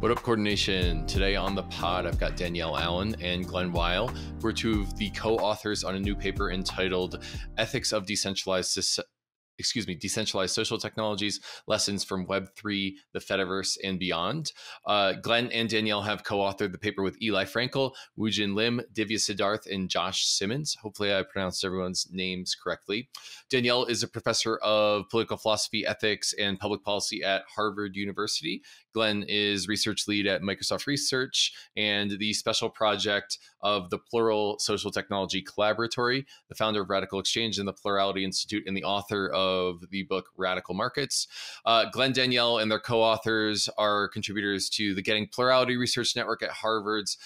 What up, coordination? Today on the pod, I've got Danielle Allen and Glen Weyl, who are two of the co authors on a new paper entitled Ethics of Decentralized excuse me, decentralized social technologies, lessons from Web3, the Fediverse, and beyond. Uh, Glen and Danielle have co authored the paper with Eli Frankel, Woojin Lim, Divya Siddarth, and Josh Simons. Hopefully, I pronounced everyone's names correctly. Danielle is a professor of political philosophy, ethics, and public policy at Harvard University. Glen is research lead at Microsoft Research and the special project of the Plural Social Technology Collaboratory, the founder of RadicalxChange and the Plurality Institute, and the author of the book Radical Markets. Uh, Glen Danielle and their co authors are contributors to the Getting Plurality Research Network at Harvard's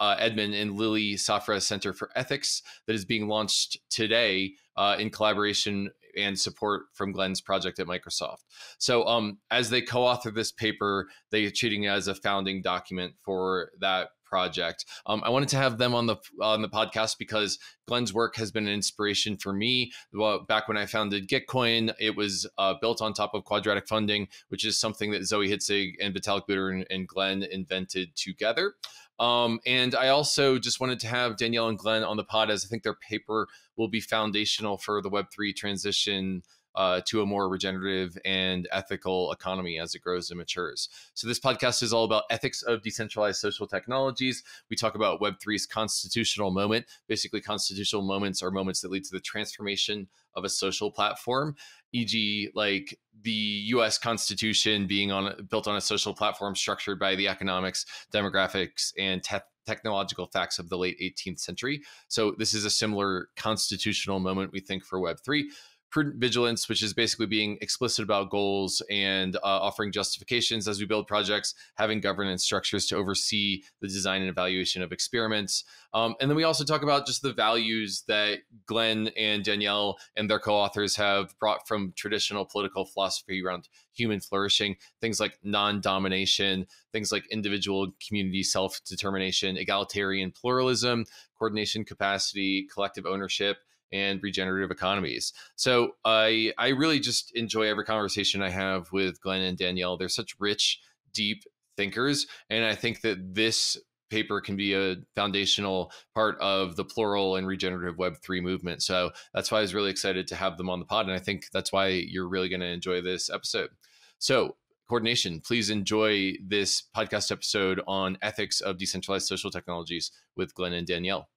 uh, Edmond and Lily Safra Center for Ethics that is being launched today uh, in collaboration and support from Glen's project at Microsoft. So, um, as they co-author this paper, they are treating it as a founding document for that project. Um, I wanted to have them on the on the podcast because Glen's work has been an inspiration for me. Well, back when I founded Gitcoin, it was uh, built on top of quadratic funding, which is something that Zoe Hitzig and Vitalik Buterin and, Glen invented together. Um, and I also just wanted to have Danielle and Glenn on the pod as I think their paper will be foundational for the Web3 transition uh, to a more regenerative and ethical economy as it grows and matures. So, this podcast is all about ethics of decentralized social technologies. We talk about Web3's constitutional moment. Basically, constitutional moments are moments that lead to the transformation of a social platform, e.g., like the U.S. Constitution being on built on a social platform structured by the economics, demographics, and te- technological facts of the late 18th century. So this is a similar constitutional moment we think for Web three prudent vigilance, which is basically being explicit about goals and uh, offering justifications as we build projects, having governance structures to oversee the design and evaluation of experiments. Um, and then we also talk about just the values that Glen and Danielle and their co authors have brought from traditional political philosophy around human flourishing, things like non domination, things like individual community self determination, egalitarian pluralism, coordination capacity, collective ownership and regenerative economies. So I I really just enjoy every conversation I have with Glen and Danielle. They're such rich, deep thinkers, and I think that this paper can be a foundational part of the plural and regenerative web3 movement so that's why i was really excited to have them on the pod and i think that's why you're really going to enjoy this episode so coordination please enjoy this podcast episode on ethics of decentralized social technologies with glen and danielle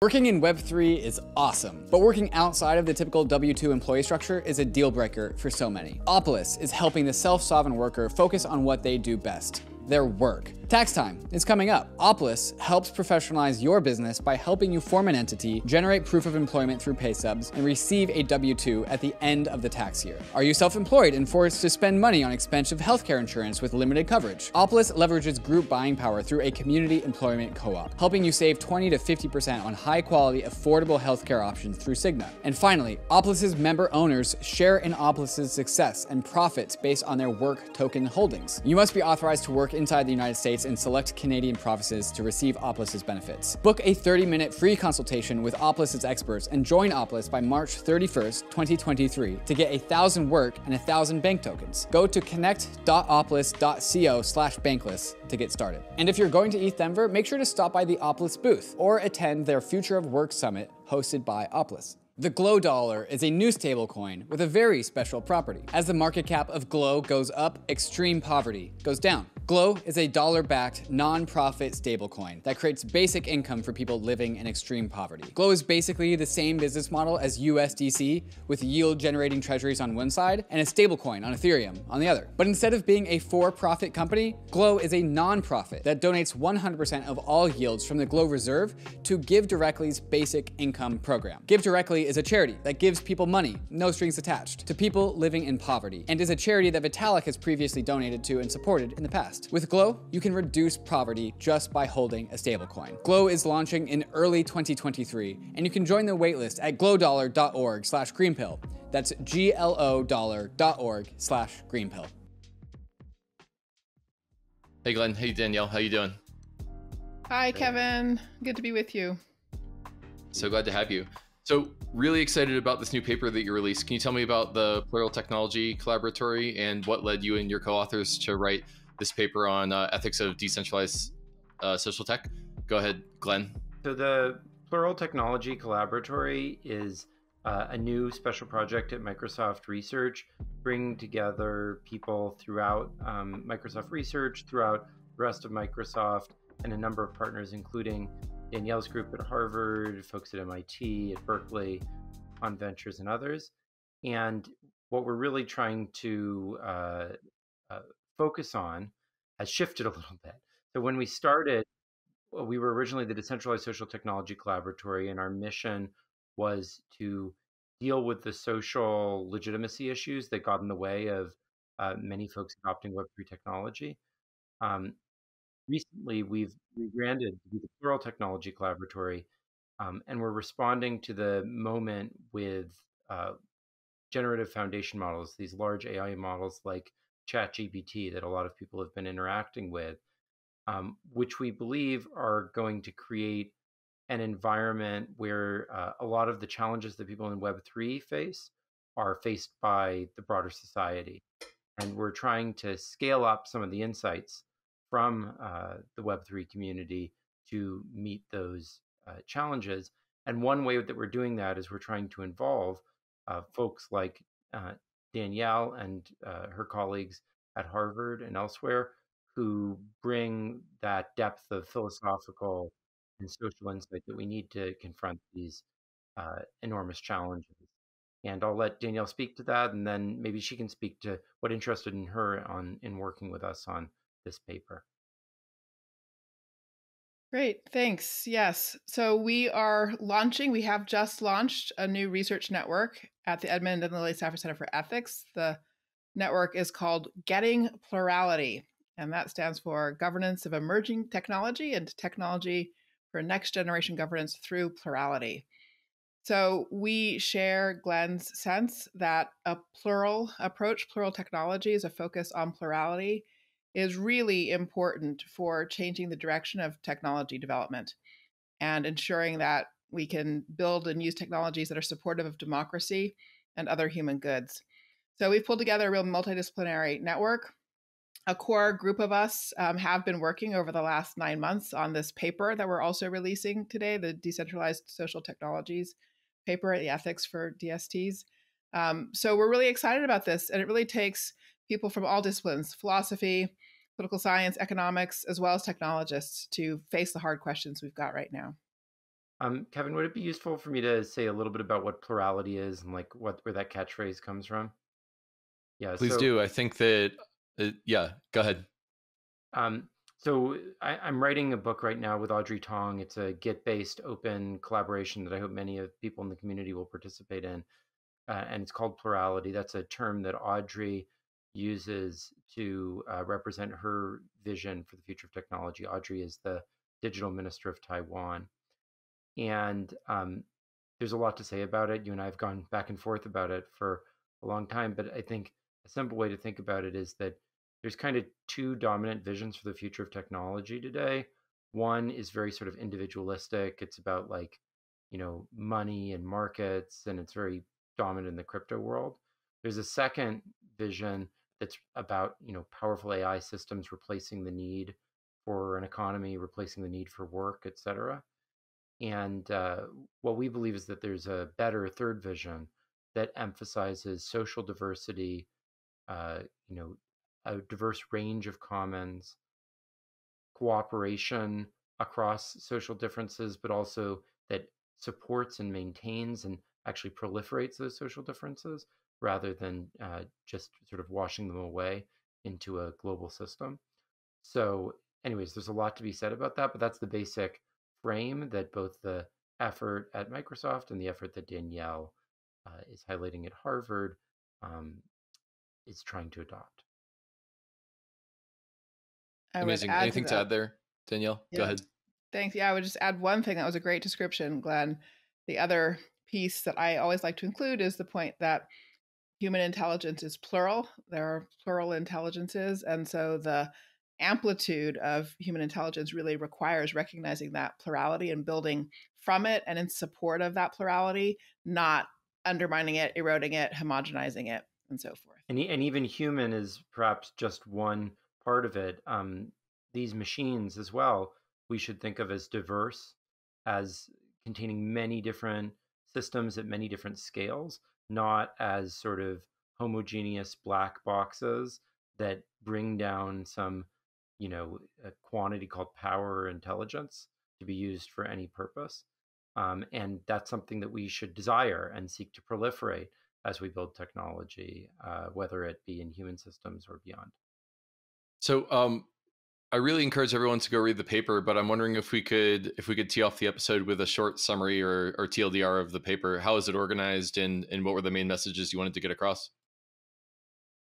Working in Web3 is awesome, but working outside of the typical W2 employee structure is a deal breaker for so many. Opolis is helping the self-sovereign worker focus on what they do best, their work. Tax time is coming up. Opolis helps professionalize your business by helping you form an entity, generate proof of employment through pay stubs, and receive a W 2 at the end of the tax year. Are you self employed and forced to spend money on expensive healthcare insurance with limited coverage? Opolis leverages group buying power through a community employment co op, helping you save 20 to 50% on high quality, affordable healthcare options through Cigna. And finally, Opolis's member owners share in Opolis's success and profits based on their work token holdings. You must be authorized to work inside the United States in select Canadian provinces to receive Opolis's benefits. Book a 30-minute free consultation with Opolis's experts and join Opolis by March 31st, 2023 to get a thousand work and a thousand bank tokens. Go to connect.opolis.co slash bankless to get started. And if you're going to ETH Denver, make sure to stop by the Opolis booth or attend their Future of Work Summit hosted by Opolis. The Glo Dollar is a new stablecoin with a very special property. As the market cap of Glo goes up, extreme poverty goes down. Glo is a dollar backed, non profit stablecoin that creates basic income for people living in extreme poverty. Glo is basically the same business model as USDC, with yield generating treasuries on one side and a stablecoin on Ethereum on the other. But instead of being a for profit company, Glo is a non profit that donates 100% of all yields from the Glo Reserve to Give Directly's basic income program. Give Directly is a charity that gives people money, no strings attached, to people living in poverty, and is a charity that Vitalik has previously donated to and supported in the past. With Glo, you can reduce poverty just by holding a stablecoin. Glo is launching in early 2023, and you can join the waitlist at glodollar.org slash greenpill. That's G-L-O dollar.org slash greenpill. Hey Glen, hey Danielle, how you doing? Hi Kevin, good to be with you. So glad to have you. So, really excited about this new paper that you released. Can you tell me about the Plural Technology Collaboratory and what led you and your co authors to write this paper on uh, ethics of decentralized uh, social tech. Go ahead, Glen. So the Plural Technology Collaboratory is uh, a new special project at Microsoft Research, bringing together people throughout um, Microsoft Research, throughout the rest of Microsoft, and a number of partners, including Danielle's group at Harvard, folks at MIT, at Berkeley, on Ventures, and others. And what we're really trying to uh, uh, focus on has shifted a little bit. So when we started, we were originally the Decentralized Social Technology Collaboratory, and our mission was to deal with the social legitimacy issues that got in the way of uh, many folks adopting Web3 technology. Um, recently, we've rebranded to the Plural Technology Collaboratory, um, and we're responding to the moment with uh, generative foundation models, these large AI models like ChatGPT that a lot of people have been interacting with, um, which we believe are going to create an environment where uh, a lot of the challenges that people in Web3 face are faced by the broader society. And we're trying to scale up some of the insights from uh, the Web3 community to meet those uh, challenges. And one way that we're doing that is we're trying to involve uh, folks like uh, Danielle and uh, her colleagues at Harvard and elsewhere who bring that depth of philosophical and social insight that we need to confront these uh, enormous challenges. And I'll let Danielle speak to that, and then maybe she can speak to what interested in her on in working with us on this paper. Great, thanks. Yes. So we are launching, we have just launched a new research network at the Edmond and Lily Safra Center for Ethics. The network is called Getting Plurality, and that stands for Governance of Emerging Technology and Technology for Next Generation Governance Through Plurality. So we share Glen's sense that a plural approach, plural technology, is a focus on plurality is really important for changing the direction of technology development and ensuring that we can build and use technologies that are supportive of democracy and other human goods. So we've pulled together a real multidisciplinary network. A core group of us um, have been working over the last nine months on this paper that we're also releasing today, the Decentralized Social Technologies paper, the Ethics for DSTs. Um, so we're really excited about this, and it really takes people from all disciplines philosophy, political science, economics, as well as technologists to face the hard questions we've got right now. Um, Kevin, would it be useful for me to say a little bit about what plurality is and like what where that catchphrase comes from? Yeah, please so, do. I think that uh, yeah, go ahead. Um, so I, am writing a book right now with Audrey Tang. It's a Git-based open collaboration that I hope many of people in the community will participate in, uh, and it's called plurality. That's a term that Audrey uses to uh, represent her vision for the future of technology. Audrey is the digital minister of Taiwan. And um, there's a lot to say about it. You and I have gone back and forth about it for a long time, but I think a simple way to think about it is that there's kind of two dominant visions for the future of technology today. One is very sort of individualistic. It's about like, you know, money and markets, and it's very dominant in the crypto world. There's a second vision that's about you know powerful AI systems replacing the need for an economy, replacing the need for work, et cetera. And uh, what we believe is that there's a better third vision that emphasizes social diversity, uh, you know, a diverse range of commons, cooperation across social differences, but also that supports and maintains and actually proliferates those social differences rather than uh, just sort of washing them away into a global system. So, anyways, there's a lot to be said about that, but that's the basic frame that both the effort at Microsoft and the effort that Danielle uh, is highlighting at Harvard um, is trying to adopt. I Amazing. Anything to, to, add there, Danielle? Yeah. Go ahead. Thanks. Yeah, I would just add one thing. That was a great description, Glen. The other piece that I always like to include is the point that human intelligence is plural. There are plural intelligences. And so the amplitude of human intelligence really requires recognizing that plurality and building from it and in support of that plurality, not undermining it, eroding it, homogenizing it, and so forth. And, and even human is perhaps just one part of it. Um, these machines as well, we should think of as diverse, as containing many different systems at many different scales, not as sort of homogeneous black boxes that bring down some, you know, a quantity called power or intelligence to be used for any purpose. Um, and that's something that we should desire and seek to proliferate as we build technology, uh, whether it be in human systems or beyond. So, um, I really encourage everyone to go read the paper, but I'm wondering if we could if we could tee off the episode with a short summary or, or TLDR of the paper. How is it organized, and and what were the main messages you wanted to get across?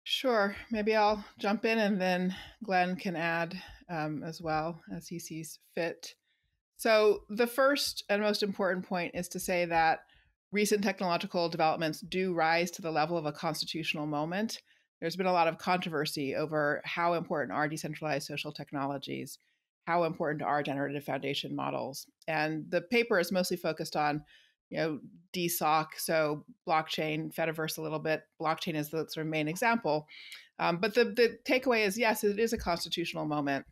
Sure. Maybe I'll jump in, and then Glen can add um, as well as he sees fit. So the first and most important point is to say that recent technological developments do rise to the level of a constitutional moment there's been a lot of controversy over how important are decentralized social technologies, how important are generative foundation models. And the paper is mostly focused on, you know, DSOC, so blockchain, Fediverse a little bit. Blockchain is the sort of main example. Um, but the, the takeaway is yes, it is a constitutional moment.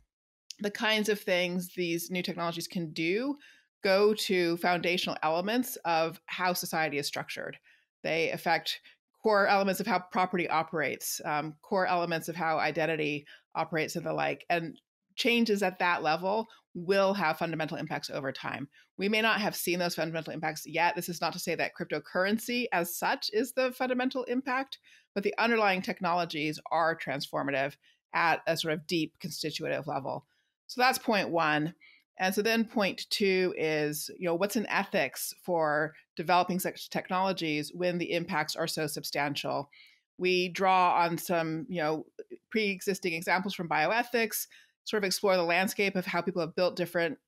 The kinds of things these new technologies can do go to foundational elements of how society is structured. They affect core elements of how property operates, um, core elements of how identity operates, and the like. And changes at that level will have fundamental impacts over time. We may not have seen those fundamental impacts yet. This is not to say that cryptocurrency as such is the fundamental impact, but the underlying technologies are transformative at a sort of deep constitutive level. So that's point one. And so then point two is, you know, what's an ethics for developing such technologies when the impacts are so substantial? We draw on some, you know, pre-existing examples from bioethics, sort of explore the landscape of how people have built different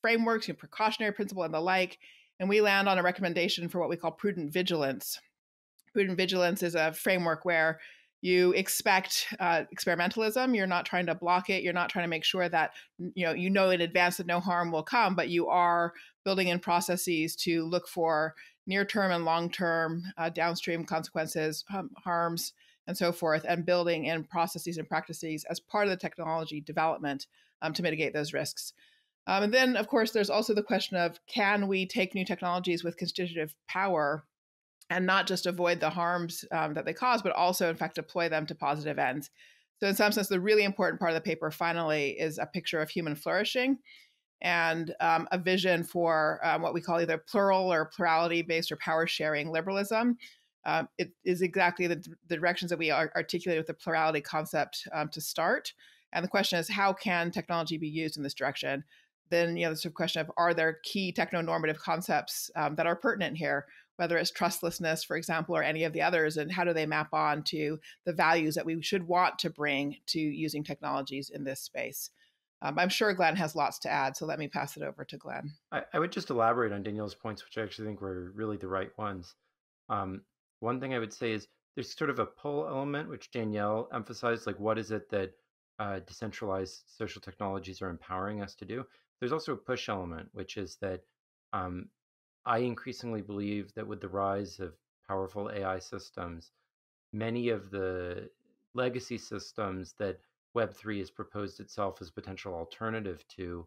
frameworks, you know, precautionary principle and the like. And we land on a recommendation for what we call prudent vigilance. Prudent vigilance is a framework where you expect uh, experimentalism. You're not trying to block it. You're not trying to make sure that you know you know in advance that no harm will come but you are building in processes to look for near term and long term uh, downstream consequences um, harms and so forth and building in processes and practices as part of the technology development um, to mitigate those risks. Um, and then of course there's also the question of can we take new technologies with constitutive power and not just avoid the harms um, that they cause, but also, in fact, deploy them to positive ends. So, in some sense, the really important part of the paper finally is a picture of human flourishing and um, a vision for um, what we call either plural or plurality based or power sharing liberalism. Um, it is exactly the, the, directions that we articulated with the plurality concept um, to start. And the question is, how can technology be used in this direction? Then, you know, the sort of question of are there key techno normative concepts um, that are pertinent here? Whether it's trustlessness, for example, or any of the others, and how do they map on to the values that we should want to bring to using technologies in this space? Um, I'm sure Glen has lots to add, so let me pass it over to Glen. I, I would just elaborate on Danielle's points, which I actually think were really the right ones. Um, one thing I would say is there's sort of a pull element, which Danielle emphasized, like what is it that uh, decentralized social technologies are empowering us to do? There's also a push element, which is that um, I increasingly believe that with the rise of powerful AI systems, many of the legacy systems that Web3 has proposed itself as potential alternative to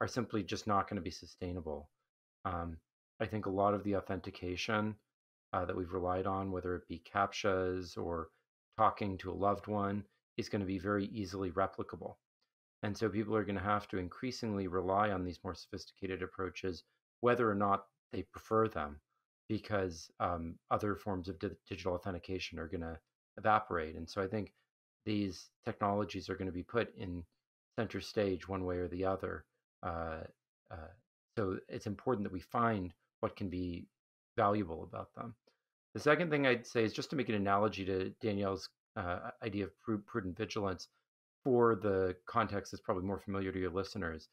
are simply just not going to be sustainable. Um, I think a lot of the authentication uh, that we've relied on, whether it be CAPTCHAs or talking to a loved one, is going to be very easily replicable. And so people are going to have to increasingly rely on these more sophisticated approaches, whether or not they prefer them because um, other forms of di- digital authentication are going to evaporate. And so I think these technologies are going to be put in center stage one way or the other. Uh, uh, so it's important that we find what can be valuable about them. The second thing I'd say is just to make an analogy to Danielle's uh, idea of prudent vigilance for the context that's probably more familiar to your listeners.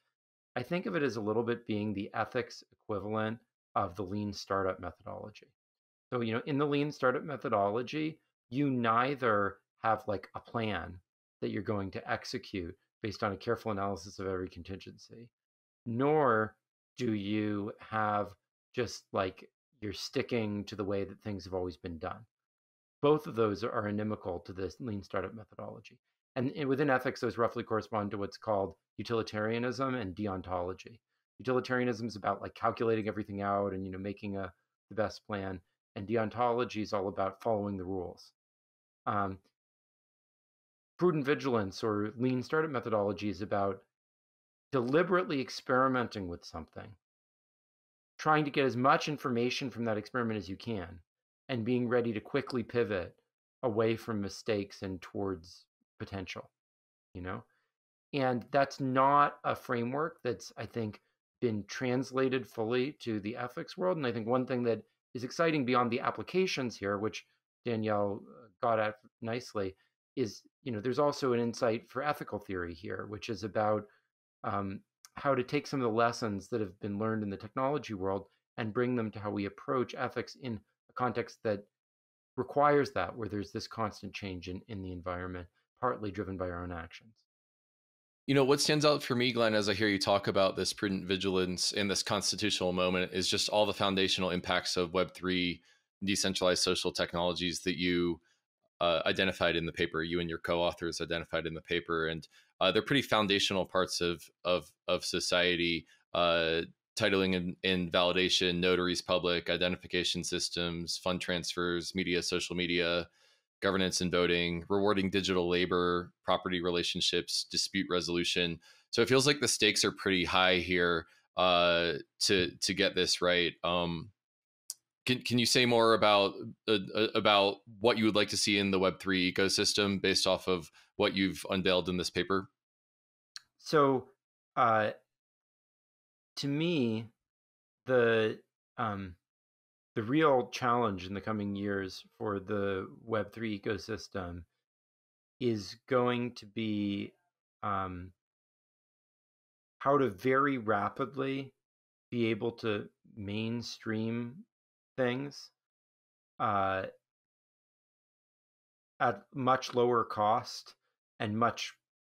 I think of it as a little bit being the ethics equivalent of the lean startup methodology. So, you know, in the lean startup methodology, you neither have like a plan that you're going to execute based on a careful analysis of every contingency, nor do you have just like you're sticking to the way that things have always been done. Both of those are inimical to this lean startup methodology. And, and within ethics, those roughly correspond to what's called utilitarianism and deontology. Utilitarianism is about like calculating everything out and you know making a the best plan, and deontology is all about following the rules. Um, prudent vigilance or lean startup methodology is about deliberately experimenting with something, trying to get as much information from that experiment as you can, and being ready to quickly pivot away from mistakes and towards potential, you know? And that's not a framework that's, I think, been translated fully to the ethics world. And I think one thing that is exciting beyond the applications here, which Danielle uh, got at nicely, is you know there's also an insight for ethical theory here, which is about um, how to take some of the lessons that have been learned in the technology world and bring them to how we approach ethics in a context that requires that, where there's this constant change in, in the environment, partly driven by our own actions. You know, what stands out for me, Glen, as I hear you talk about this prudent vigilance in this constitutional moment is just all the foundational impacts of Web3 decentralized social technologies that you uh, identified in the paper, you and your co-authors identified in the paper. And uh, they're pretty foundational parts of, of, of society, uh, titling and, and validation, notaries public, identification systems, fund transfers, media, social media, governance and voting, rewarding digital labor, property relationships, dispute resolution. So it feels like the stakes are pretty high here uh, to to get this right. Um, can can you say more about uh, uh about what you would like to see in the Web three ecosystem based off of what you've unveiled in this paper? So, uh, to me, the um, the real challenge in the coming years for the Web3 ecosystem is going to be um, how to very rapidly be able to mainstream things uh, at much lower cost and much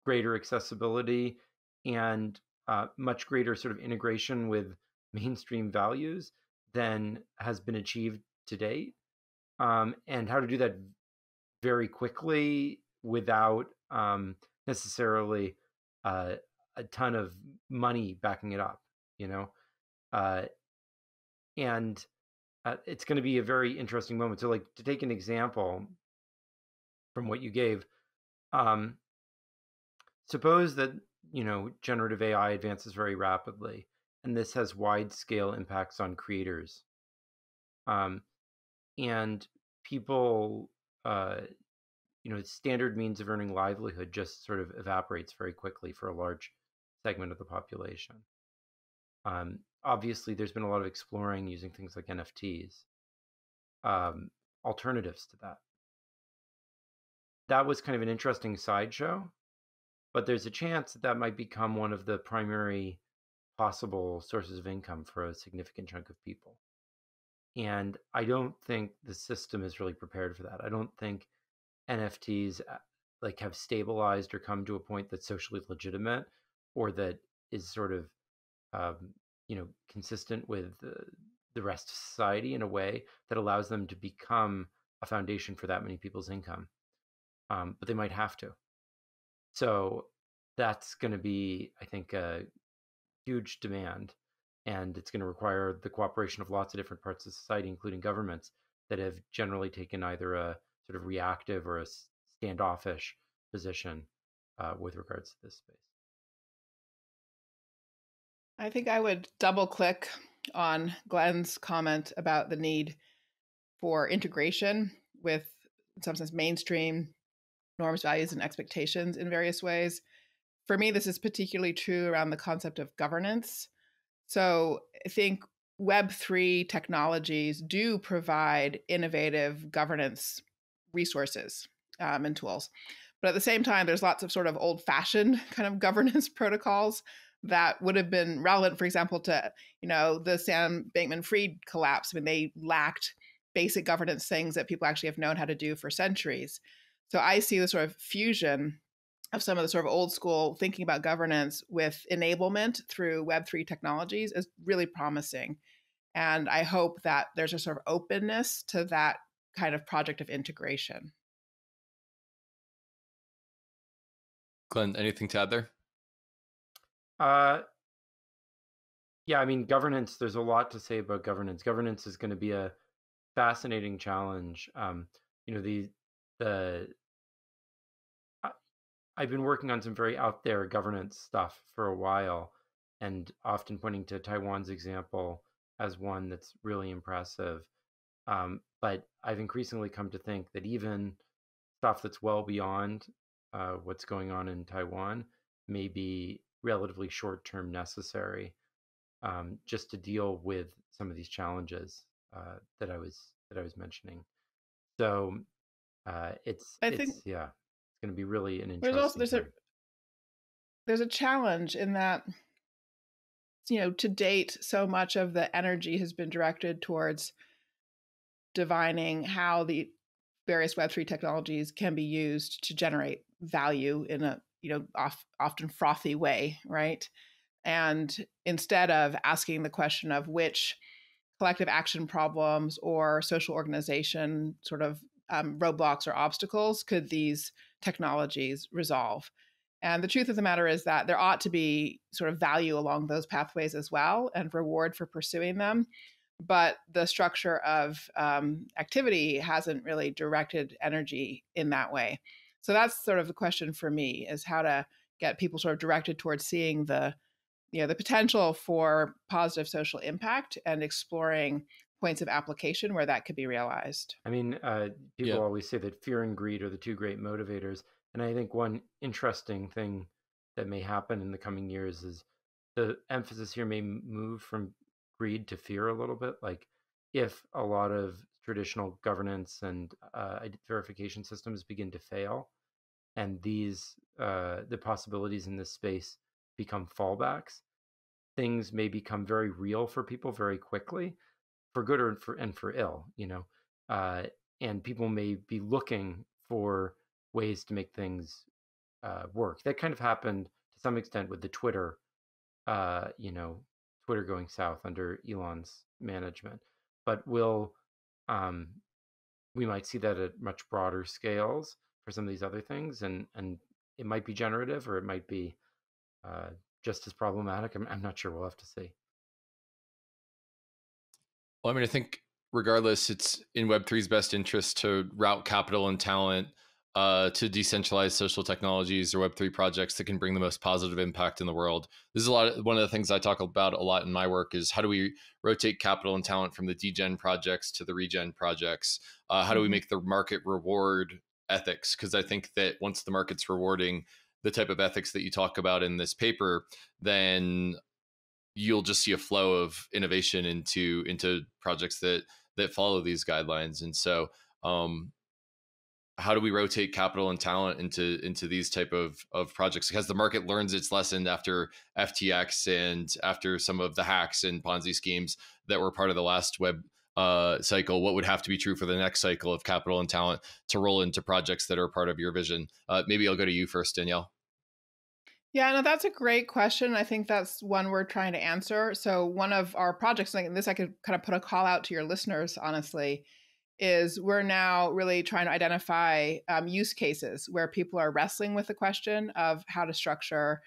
greater accessibility and uh, much greater sort of integration with mainstream values than has been achieved to date, um, and how to do that very quickly without um, necessarily uh, a ton of money backing it up. You know, uh, and uh, it's going to be a very interesting moment. So, like to take an example from what you gave, um, suppose that you know generative AI advances very rapidly and this has wide scale impacts on creators. Um, and people, uh, you know, standard means of earning livelihood just sort of evaporates very quickly for a large segment of the population. Um, obviously, there's been a lot of exploring using things like NFTs, um, alternatives to that. That was kind of an interesting sideshow, but there's a chance that that might become one of the primary possible sources of income for a significant chunk of people. And I don't think the system is really prepared for that. I don't think NFTs uh, like have stabilized or come to a point that's socially legitimate or that is sort of um, you know consistent with the, the rest of society in a way that allows them to become a foundation for that many people's income. Um, but they might have to. So that's going to be, I think, a huge demand and it's going to require the cooperation of lots of different parts of society including governments that have generally taken either a sort of reactive or a standoffish position uh, with regards to this space. I think i would double click on glen's comment about the need for integration with in some sense mainstream norms values and expectations in various ways for me, this is particularly true around the concept of governance. So I think Web3 technologies do provide innovative governance resources um, and tools. But at the same time, there's lots of sort of old fashioned kind of governance protocols that would have been relevant, for example, to, you know, the Sam Bankman Fried collapse. I mean, they lacked basic governance things that people actually have known how to do for centuries. So I see the sort of fusion of some of the sort of old school thinking about governance with enablement through Web3 technologies is really promising. And I hope that there's a sort of openness to that kind of project of integration. Glen, anything to add there? Uh, yeah, I mean, governance, there's a lot to say about governance. Governance is going to be a fascinating challenge. Um, you know, the, the, I've been working on some very out there governance stuff for a while and often pointing to Taiwan's example as one that's really impressive. Um, but I've increasingly come to think that even stuff that's well beyond uh, what's going on in Taiwan may be relatively short term necessary um, just to deal with some of these challenges uh, that I was that I was mentioning. So uh, it's I it's think yeah, going to be really an interesting. there's also there's a there's a challenge in that you know to date so much of the energy has been directed towards divining how the various web3 technologies can be used to generate value in a you know off, often frothy way right and instead of asking the question of which collective action problems or social organization sort of um, roadblocks or obstacles could these technologies resolve and the truth of the matter is that there ought to be sort of value along those pathways as well and reward for pursuing them but the structure of um, activity hasn't really directed energy in that way. So that's sort of the question for me is how to get people sort of directed towards seeing the you know the potential for positive social impact and exploring points of application where that could be realized. I mean, uh, people Yeah. always say that fear and greed are the two great motivators, and I think one interesting thing that may happen in the coming years is the emphasis here may move from greed to fear a little bit. Like, if a lot of traditional governance and uh, verification systems begin to fail, and these uh, the possibilities in this space become fallbacks, things may become very real for people very quickly, for good or for and for ill. You know, uh, and people may be looking for ways to make things uh, work. That kind of happened to some extent with the Twitter, uh, you know, Twitter going south under Elon's management. But will um, we might see that at much broader scales for some of these other things, and and it might be generative or it might be uh, just as problematic. I'm, I'm not sure. We'll have to see. Well, I mean, I think regardless, it's in Web3's best interest to route capital and talent uh, to decentralized social technologies or Web3 projects that can bring the most positive impact in the world. This is a lot. Of, one of the things I talk about a lot in my work is how do we rotate capital and talent from the degen projects to the regen projects? Uh, how do we Mhm. make the market reward ethics? Because I think that once the market's rewarding the type of ethics that you talk about in this paper, then you'll just see a flow of innovation into into projects that that follow these guidelines and so um how do we rotate capital and talent into into these type of of projects? Because the market learns its lesson after ftx and after some of the hacks and ponzi schemes that were part of the last web uh, cycle what would have to be true for the next cycle of capital and talent to roll into projects that are part of your vision. Uh, maybe i'll go to you first danielle Yeah, no, that's a great question. I think that's one we're trying to answer. So, one of our projects, and this, I could kind of put a call out to your listeners, honestly, is we're now really trying to identify um, use cases where people are wrestling with the question of how to structure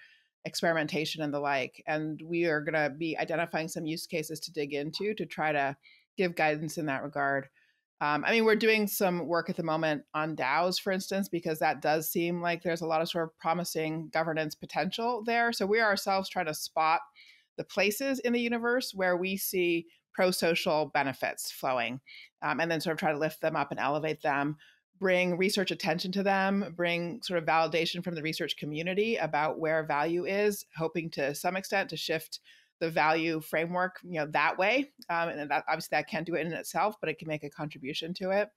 experimentation and the like. And we are going to be identifying some use cases to dig into to try to give guidance in that regard. Um, I mean, we're doing some work at the moment on DAOs, for instance, because that does seem like there's a lot of sort of promising governance potential there. So we are ourselves trying to spot the places in the universe where we see pro social benefits flowing, um, and then sort of try to lift them up and elevate them, bring research attention to them, bring sort of validation from the research community about where value is, hoping to some extent to shift the value framework you know that way um, and that obviously that can't do it in itself but it can make a contribution to it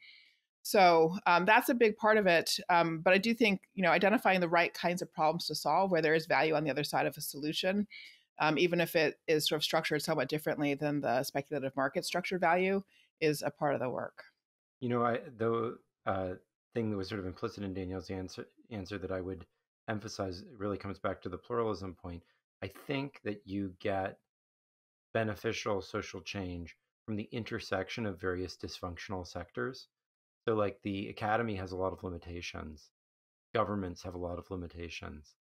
so um, that's a big part of it um, but i do think you know identifying the right kinds of problems to solve where there is value on the other side of a solution um, even if it is sort of structured somewhat differently than the speculative market structured value is a part of the work You know, I the uh, thing that was sort of implicit in Danielle's answer answer that I would emphasize really comes back to the pluralism point. I think that you get beneficial social change from the intersection of various dysfunctional sectors. So, like the academy has a lot of limitations, governments have a lot of limitations.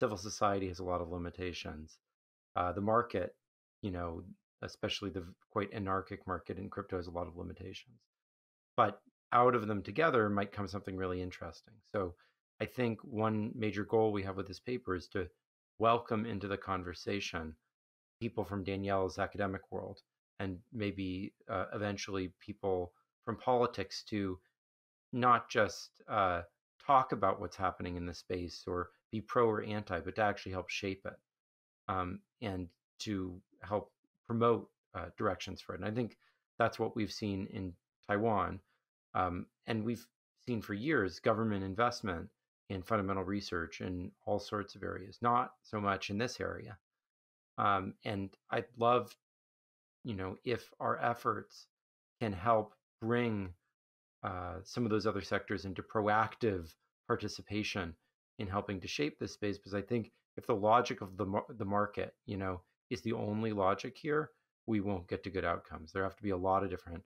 civil society has a lot of limitations. Uh, the market, you know, especially the quite anarchic market in crypto, has a lot of limitations. But out of them together might come something really interesting. So I think one major goal we have with this paper is to welcome into the conversation people from Danielle's academic world and maybe uh, eventually people from politics to not just uh, talk about what's happening in the space or be pro or anti, but to actually help shape it um, and to help promote uh, directions for it. And I think that's what we've seen in Taiwan. Um, and we've seen for years government investment in fundamental research in all sorts of areas, not so much in this area. Um, and I'd love, you know, if our efforts can help bring uh, some of those other sectors into proactive participation in helping to shape this space, because I think if the logic of the the market, you know, is the only logic here, we won't get to good outcomes. There have to be a lot of different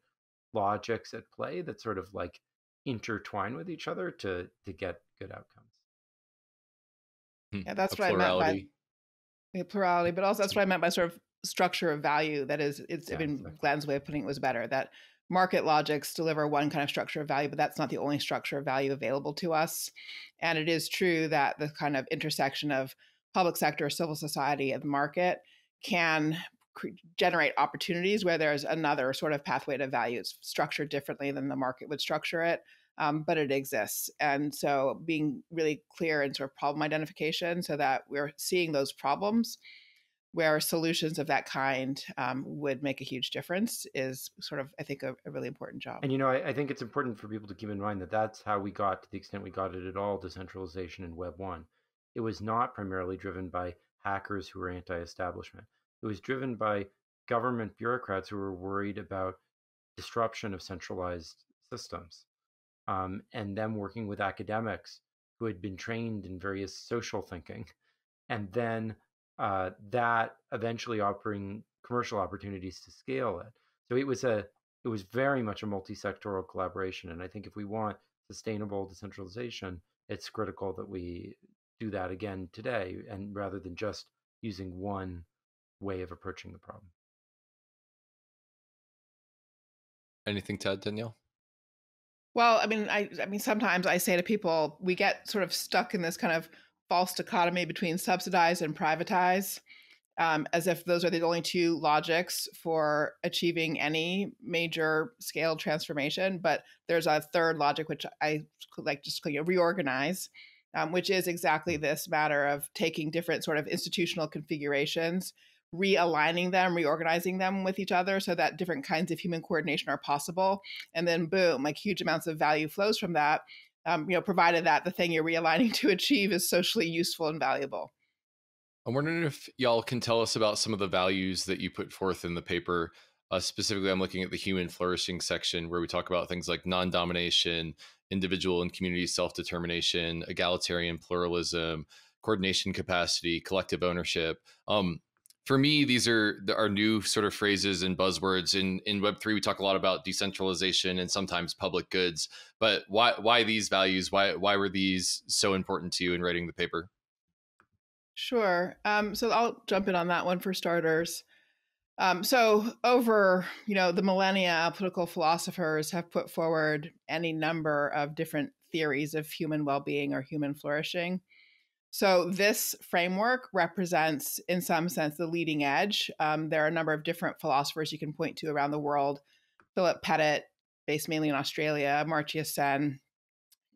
logics at play that sort of like intertwine with each other to to get good outcomes. Hmm, yeah, that's a what plurality. I meant by yeah, plurality, but also that's what I meant by sort of structure of value. That is, it's yeah, I mean, exactly. Glen's way of putting it was better. That market logics deliver one kind of structure of value, but that's not the only structure of value available to us. And it is true that the kind of intersection of public sector, civil society, and the market can generate opportunities where there's another sort of pathway to value. It's structured differently than the market would structure it, um, but it exists. And so being really clear in sort of problem identification so that we're seeing those problems where solutions of that kind um, would make a huge difference is sort of, I think, a, a really important job. And, you know, I, I, think it's important for people to keep in mind that that's how we got to the extent we got it at all decentralization in Web 1. It was not primarily driven by hackers who were anti establishment, it was driven by government bureaucrats who were worried about disruption of centralized systems um, and them working with academics who had been trained in various social thinking. And then uh, that eventually offering commercial opportunities to scale it. So it was a it was very much a multi-sectoral collaboration, and I think if we want sustainable decentralization, it's critical that we do that again today, and rather than just using one way of approaching the problem. Anything to add, Danielle? Well, I mean, I, I mean, sometimes I say to people, we get sort of stuck in this kind of false dichotomy between subsidize and privatize, um, as if those are the only two logics for achieving any major scale transformation. But there's a third logic, which I like just you know, reorganize, um, which is exactly mm. this matter of taking different sort of institutional configurations realigning them, reorganizing them with each other so that different kinds of human coordination are possible. And then boom, like huge amounts of value flows from that um, you know, provided that the thing you're realigning to achieve is socially useful and valuable. I'm wondering if y'all can tell us about some of the values that you put forth in the paper. Uh, specifically, I'm looking at the human flourishing section where we talk about things like non domination, individual and community self determination, egalitarian pluralism, coordination capacity, collective ownership. Um, for me, these are are new sort of phrases and buzzwords. In in Web three, we talk a lot about decentralization and sometimes public goods. But why why these values? Why why were these so important to you in writing the paper? Sure. Um, so I'll jump in on that one for starters. Um, so over you know the millennia, political philosophers have put forward any number of different theories of human well-being or human flourishing. So, this framework represents, in some sense, the leading edge. Um, there are a number of different philosophers you can point to around the world. Philip Pettit, based mainly in Australia, Amartya Sen,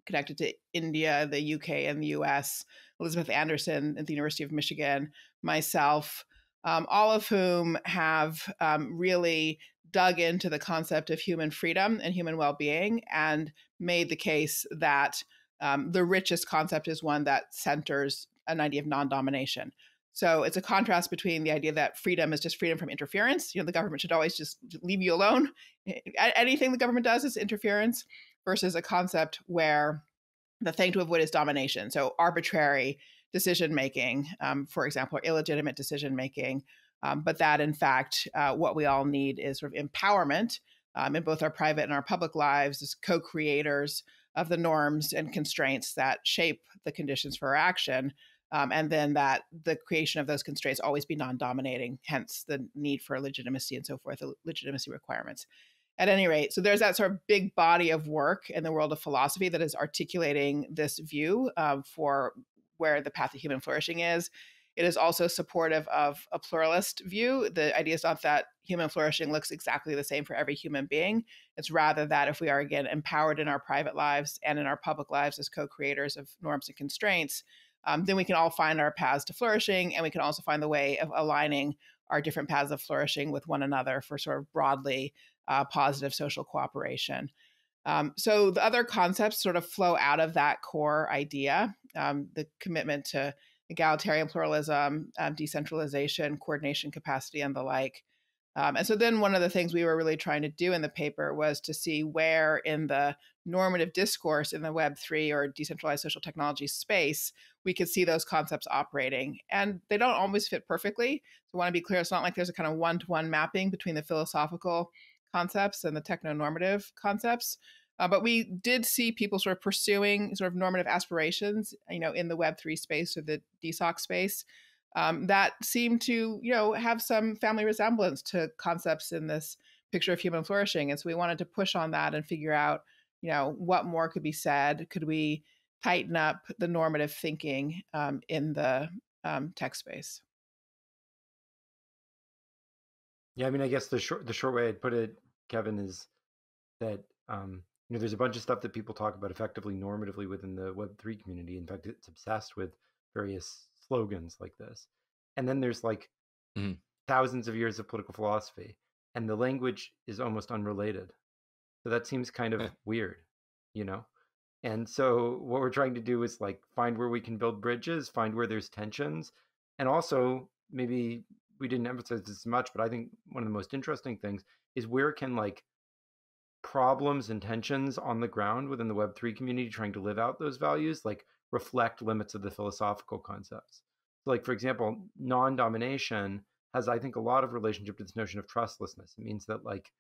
connected to India, the UK, and the US, Elizabeth Anderson at the University of Michigan, myself, um, all of whom have um, really dug into the concept of human freedom and human well being and made the case that um, the richest concept is one that centers an idea of non-domination. So it's a contrast between the idea that freedom is just freedom from interference. You know, the government should always just leave you alone. Anything the government does is interference, versus a concept where the thing to avoid is domination. So arbitrary decision making, um, for example, or illegitimate decision making. Um, but that, in fact, uh, what we all need is sort of empowerment um, in both our private and our public lives as co-creators of the norms and constraints that shape the conditions for action. Um, and then that the creation of those constraints always be non-dominating, hence the need for legitimacy and so forth, the legitimacy requirements. At any rate, so there's that sort of big body of work in the world of philosophy that is articulating this view um, for where the path of human flourishing is. It is also supportive of a pluralist view. The idea is not that human flourishing looks exactly the same for every human being. It's rather that if we are, again, empowered in our private lives and in our public lives as co creators of norms and constraints, um, then we can all find our paths to flourishing and we can also find the way of aligning our different paths of flourishing with one another for sort of broadly uh, positive social cooperation. Um, so the other concepts sort of flow out of that core idea um, the commitment to egalitarian pluralism, um, decentralization, coordination capacity, and the like. Um, and so then one of the things we were really trying to do in the paper was to see where in the normative discourse in the Web3 or decentralized social technology space we could see those concepts operating. And they don't always fit perfectly. So I want to be clear, it's not like there's a kind of one-to-one mapping between the philosophical concepts and the techno-normative concepts. Uh, but we did see people sort of pursuing sort of normative aspirations, you know, in the Web3 space or the DSOC space um, that seemed to, you know, have some family resemblance to concepts in this picture of human flourishing. And so we wanted to push on that and figure out, you know, what more could be said. Could we tighten up the normative thinking um, in the um, tech space? Yeah, I mean, I guess the short the short way I'd put it, Kevin, is that um, you know, there's a bunch of stuff that people talk about effectively normatively within the Web3 community. In fact, it's obsessed with various slogans like this. And then there's like mm. thousands of years of political philosophy, and the language is almost unrelated. So that seems kind of yeah. weird, you know? And so what we're trying to do is like find where we can build bridges, find where there's tensions, and also maybe we didn't emphasize this much, but I think one of the most interesting things is where can like problems and tensions on the ground within the Web3 community trying to live out those values, like reflect limits of the philosophical concepts. Like, for example, non domination has, I think, a lot of relationship to this notion of trustlessness. It means that, like,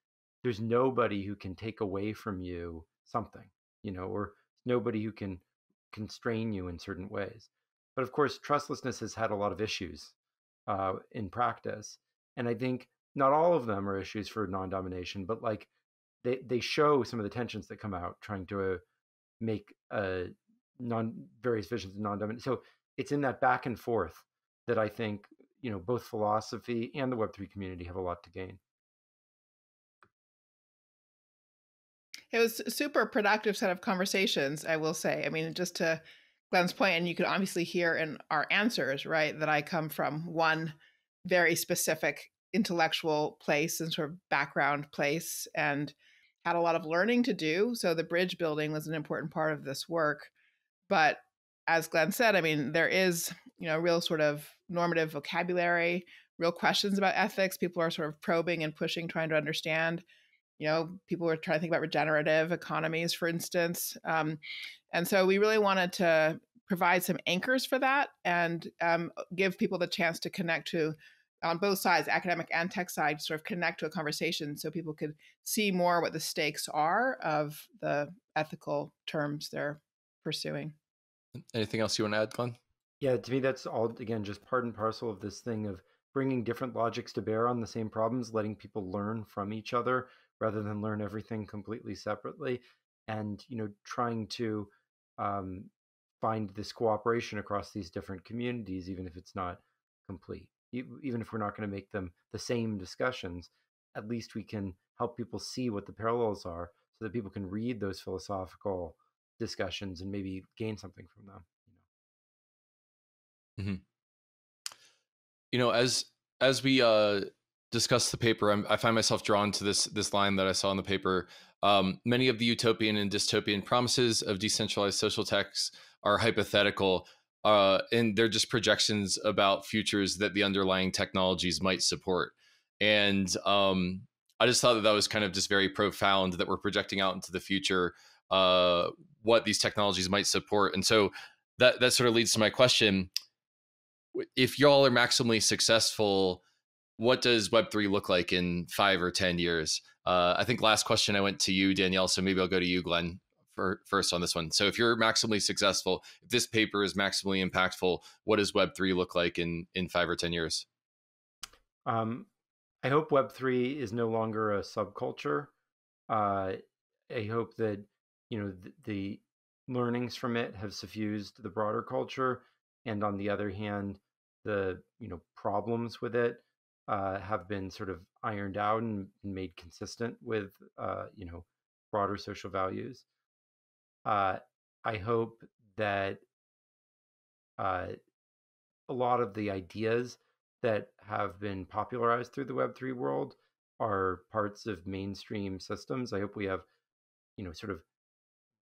there's nobody who can take away from you something, you know, or nobody who can constrain you in certain ways. But of course, trustlessness has had a lot of issues uh, in practice. And I think not all of them are issues for non domination, but like they they show some of the tensions that come out trying to make uh, non various visions of non-dominant. So it's in that back and forth that I think you know both philosophy and the Web three community have a lot to gain. It was a super productive set of conversations, I will say. I mean, just to Glen's point, and you can obviously hear in our answers, right, that I come from one very specific intellectual place and sort of background place and had a lot of learning to do. So the bridge building was an important part of this work. But as Glen said, I mean, there is, you know, real sort of normative vocabulary, real questions about ethics. People are sort of probing and pushing, trying to understand. You know, people were trying to think about regenerative economies, for instance. Um, and so we really wanted to provide some anchors for that and um, give people the chance to connect to on both sides, academic and tech side, sort of connect to a conversation so people could see more what the stakes are of the ethical terms they're pursuing. Anything else you want to add, Glen? Yeah, to me, that's all, again, just part and parcel of this thing of bringing different logics to bear on the same problems, letting people learn from each other rather than learn everything completely separately, and, you know, trying to um, find this cooperation across these different communities, even if it's not complete even if we're not going to make them the same discussions, at least we can help people see what the parallels are so that people can read those philosophical discussions and maybe gain something from them. You know, mm-hmm. you know as as we uh, discuss the paper, I'm, i find myself drawn to this this line that I saw in the paper. Um, many of the utopian and dystopian promises of decentralized social techs are hypothetical uh, and they're just projections about futures that the underlying technologies might support. And um, I just thought that that was kind of just very profound that we're projecting out into the future uh, what these technologies might support. And so that that sort of leads to my question: If y'all are maximally successful, what does Web three look like in five or ten years? Uh, I think last question I went to you, Danielle. So maybe I'll go to you, Glen, for, first on this one. So if you're maximally successful, if this paper is maximally impactful, what does Web three look like in in five or ten years? Um, I hope Web three is no longer a subculture. Uh, I hope that you know the, the learnings from it have suffused the broader culture, and on the other hand, the you know problems with it uh, have been sort of ironed out and made consistent with uh, you know broader social values. Uh, I hope that uh, a lot of the ideas that have been popularized through the Web three world are parts of mainstream systems. I hope we have you know sort of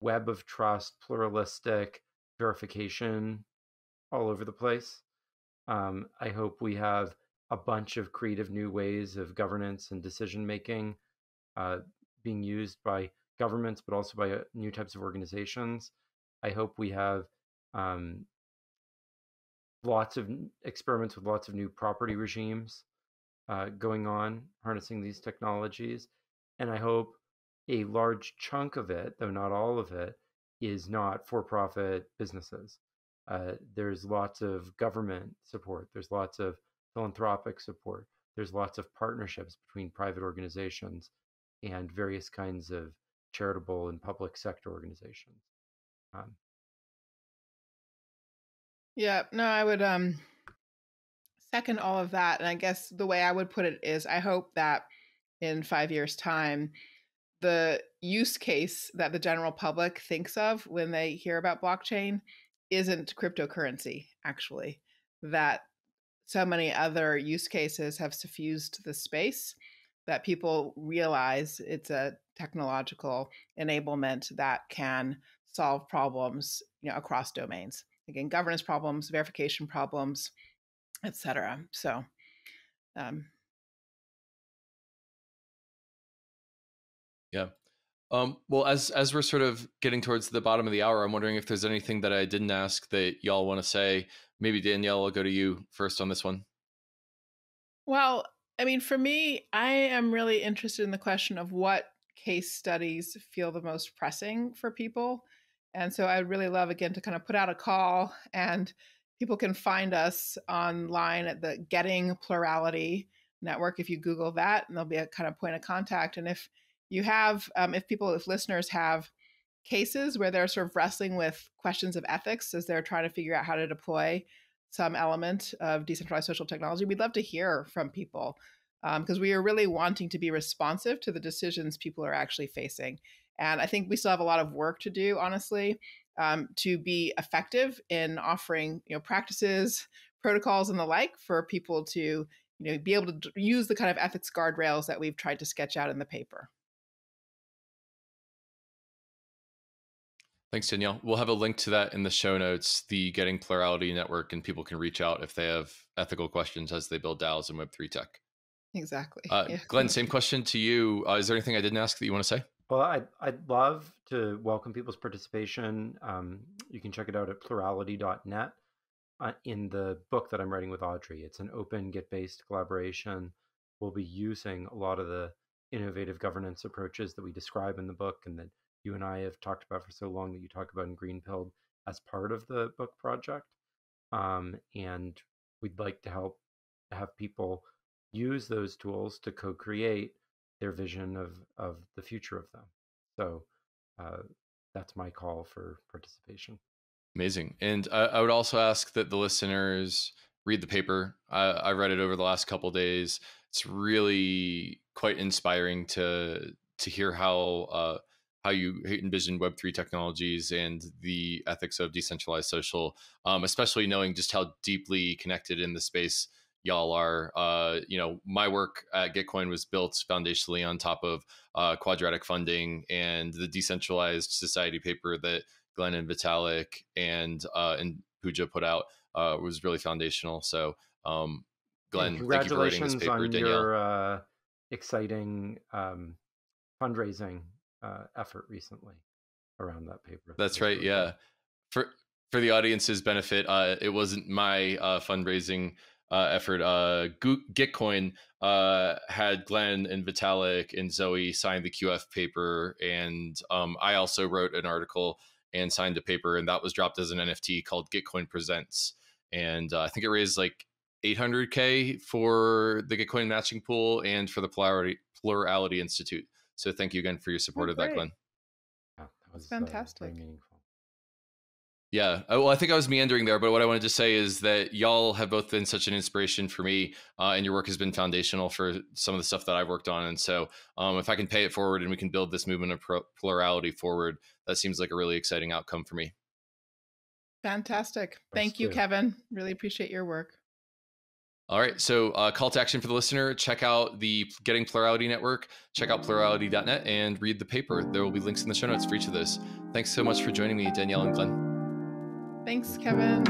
web of trust, pluralistic verification all over the place. Um, I hope we have a bunch of creative new ways of governance and decision making uh, being used by governments, but also by uh, new types of organizations. I hope we have um, lots of experiments with lots of new property regimes uh, going on, harnessing these technologies. And I hope a large chunk of it, though not all of it, is not for profit businesses. Uh, there's lots of government support, there's lots of philanthropic support. There's lots of partnerships between private organizations and various kinds of charitable and public sector organizations. Um, yeah, no, I would um, second all of that. And I guess the way I would put it is I hope that in five years' time, the use case that the general public thinks of when they hear about blockchain isn't cryptocurrency, actually. That so many other use cases have suffused the space that people realize it's a technological enablement that can solve problems you know across domains. Again governance problems verification problems etc so um, yeah. Um, well as as we're sort of getting towards the bottom of the hour i'm wondering if there's anything that i didn't ask that y'all want to say. Maybe Danielle, I'll go to you first on this one. Well, I mean, for me, I am really interested in the question of what case studies feel the most pressing for people. And so I'd really love, again, to kind of put out a call and people can find us online at the Getting Plurality Network. If you Google that, and there'll be a kind of point of contact. And if you have, um, if people, if listeners have cases where they're sort of wrestling with questions of ethics as they're trying to figure out how to deploy some element of decentralized social technology, we'd love to hear from people because um, we are really wanting to be responsive to the decisions people are actually facing. And I think we still have a lot of work to do, honestly, um, to be effective in offering you know practices, protocols, and the like for people to you know be able to use the kind of ethics guardrails that we've tried to sketch out in the paper. Thanks, Danielle. We'll have a link to that in the show notes, the Getting Plurality Network, and people can reach out if they have ethical questions as they build DAOs and Web3 tech. Exactly. Uh, yeah. Glen, same question to you. Uh, is there anything I didn't ask that you want to say? Well, I'd, I'd love to welcome people's participation. Um, you can check it out at plurality.net uh, in the book that I'm writing with Audrey. It's an open Git based collaboration. We'll be using a lot of the innovative governance approaches that we describe in the book and that you and I have talked about for so long that you talk about in Green Pill as part of the book project. Um, and we'd like to help have people use those tools to co-create their vision of of the future of them. So uh, that's my call for participation. Amazing, and I, I, would also ask that the listeners read the paper. I, I read it over the last couple days. It's really quite inspiring to to hear how uh, how you envision Web3 technologies and the ethics of decentralized social, um, especially knowing just how deeply connected in the space y'all are. Uh, you know, my work at Gitcoin was built foundationally on top of uh, quadratic funding and the decentralized society paper that Glen and Vitalik and uh, and Puja put out uh, was really foundational. So, um, Glen, thank you for writing this paper. on Danielle. your uh, exciting um, fundraising uh, effort recently around that paper. That's right. Yeah. For for the audience's benefit, uh, it wasn't my uh, fundraising uh, effort. Uh, Gitcoin uh, had Glen and Vitalik and Zoe sign the QF paper, and um, I also wrote an article and signed a paper, and that was dropped as an NFT called Gitcoin Presents, and I think it raised like 800k for the Gitcoin matching pool and for the Plurality Plurality Institute. So thank you again for your support Oh, of that, great. Glen. Yeah, that was uh, fantastic. very meaningful. Yeah, uh, well, I think I was meandering there, but what I wanted to say is that y'all have both been such an inspiration for me, uh, and your work has been foundational for some of the stuff that I've worked on. And so, um, if I can pay it forward and we can build this movement of pro- plurality forward, that seems like a really exciting outcome for me. Fantastic. Us Thank you, too. Kevin. Really appreciate your work. All right, so uh, call to action for the listener: check out the Getting Plurality Network, check out plurality.net, and read the paper. There will be links in the show notes for each of those. Thanks so much for joining me, Danielle and Glen. Thanks, Kevin.